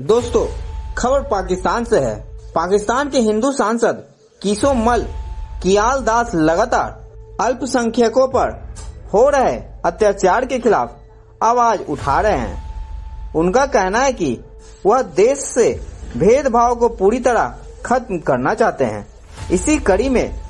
दोस्तों, खबर पाकिस्तान से है। पाकिस्तान के हिंदू सांसद किशो मल, कियाल दास लगातार अल्पसंख्यकों पर हो रहे अत्याचार के खिलाफ आवाज़ उठा रहे हैं। उनका कहना है कि वह देश से भेदभाव को पूरी तरह खत्म करना चाहते हैं। इसी कड़ी में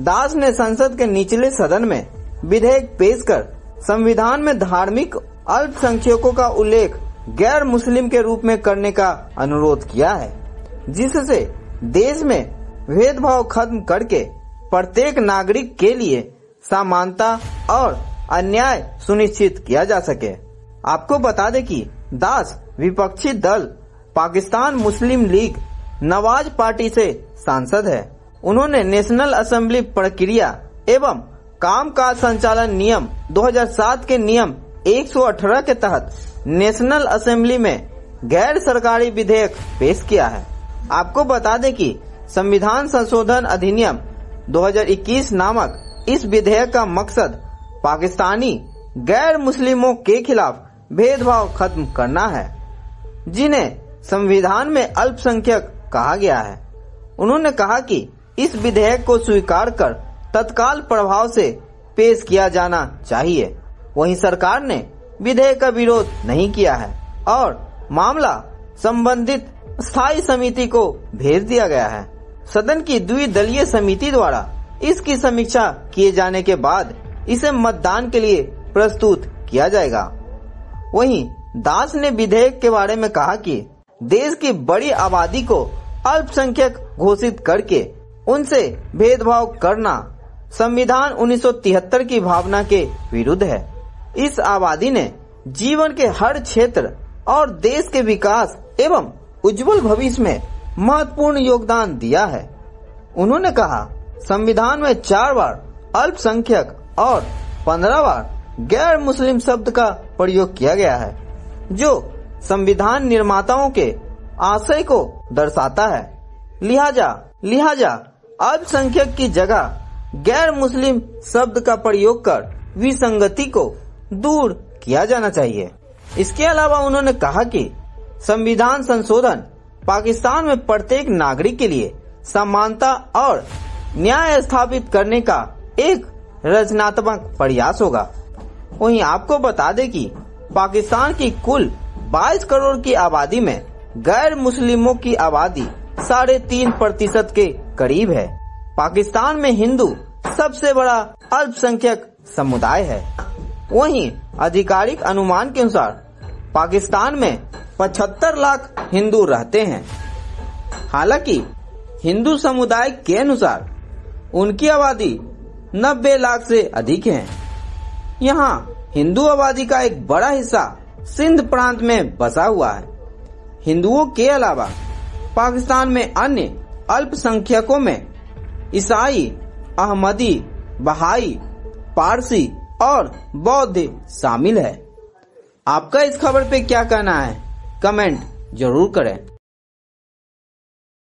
दास ने संसद के निचले सदन में विधेयक पेश कर संविधान में धार्मिक अल्पसंख्यकों का उल्लेख गैर मुस्लिम के रूप में करने का अनुरोध किया है, जिससे देश में भेदभाव खत्म करके प्रत्येक नागरिक के लिए समानता और अन्याय सुनिश्चित किया जा सके। आपको बता दें कि दास विपक्षी दल पाकिस्तान मुस्लिम लीग नवाज़ पार्टी से सांसद है। उन्होंने नेशनल असेंबली प्रक्रिया एवं कामकाज संचालन नियम 2007 के नियम 118 के तहत नेशनल असेंबली में गैर सरकारी विधेयक पेश किया है। आपको बता दें कि संविधान संशोधन अधिनियम 2021 नामक इस विधेयक का मकसद पाकिस्तानी गैर मुस्लिमों के खिलाफ भेदभाव खत्म करना है, जिन्हें संविधान में अल्पसंख्यक कहा गया है। उन्होंने कहा कि इस विधेयक को स्वीकार कर तत्काल प्रभाव से पेश किया जाना चाहिए। वहीं सरकार ने विधेयक का विरोध नहीं किया है और मामला संबंधित स्थायी समिति को भेज दिया गया है। सदन की द्विदलीय समिति द्वारा इसकी समीक्षा किए जाने के बाद इसे मतदान के लिए प्रस्तुत किया जाएगा। वहीं दास ने विधेयक के बारे में कहा कि देश की बड़ी आबादी को अल्पसंख्यक घोषित करके उनसे भेदभाव करना संविधान 1973 की भावना के विरुद्ध है। इस आबादी ने जीवन के हर क्षेत्र और देश के विकास एवं उज्जवल भविष्य में महत्वपूर्ण योगदान दिया है। उन्होंने कहा, संविधान में चार बार अल्पसंख्यक और पंद्रह बार गैर मुस्लिम शब्द का प्रयोग किया गया है, जो संविधान निर्माताओं के आशय को दर्शाता है। लिहाजा लिहाजा अल्पसंख्यक की जगह गैर मुस्लिम शब्द का प्रयोग कर विसंगति को दूर किया जाना चाहिए। इसके अलावा उन्होंने कहा कि संविधान संशोधन पाकिस्तान में प्रत्येक नागरिक के लिए समानता और न्याय स्थापित करने का एक रचनात्मक प्रयास होगा। वहीं आपको बता दें कि पाकिस्तान की कुल 22 करोड़ की आबादी में गैर मुस्लिमों की आबादी साढ़े तीन प्रतिशत के करीब है। पाकिस्तान में हिंदू सबसे बड़ा अल्पसंख्यक समुदाय है। वहीं आधिकारिक अनुमान के अनुसार पाकिस्तान में 75 लाख हिंदू रहते हैं। हालाँकि हिंदू समुदाय के अनुसार उनकी आबादी 90 लाख से अधिक है। यहाँ हिंदू आबादी का एक बड़ा हिस्सा सिंध प्रांत में बसा हुआ है। हिंदुओं के अलावा पाकिस्तान में अन्य अल्पसंख्यकों में ईसाई, अहमदी, बहाई, पारसी और बौद्ध शामिल है। आपका इस खबर पे क्या कहना है? कमेंट ज़रूर करें।